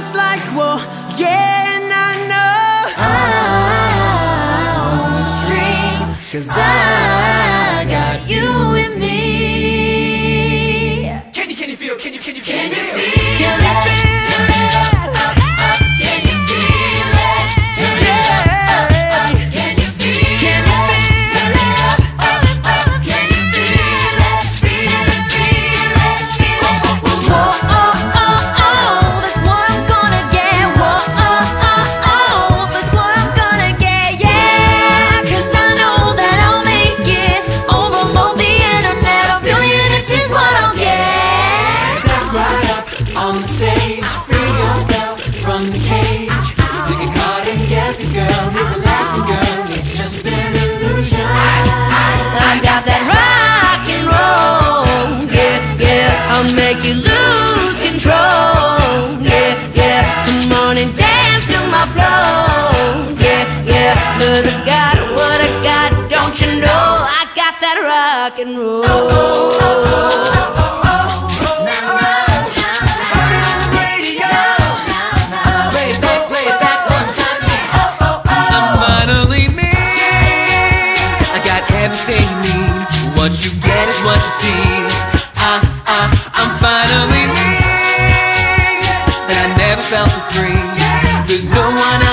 Just like war. Yeah, and I know oh, I, I, I always dream, cause I. on the stage, free yourself from the cage. Pick a card and guess it, girl. Here's a lesson, girl. It's just an illusion. I got that rock and roll, yeah, yeah. I'll make you lose control, yeah, yeah. Come on and dance to my flow, yeah, yeah. Cause I got what I got, don't you know? I got that rock and roll. what you see. I, I, I'm finally me, and I never felt so free. There's no one else.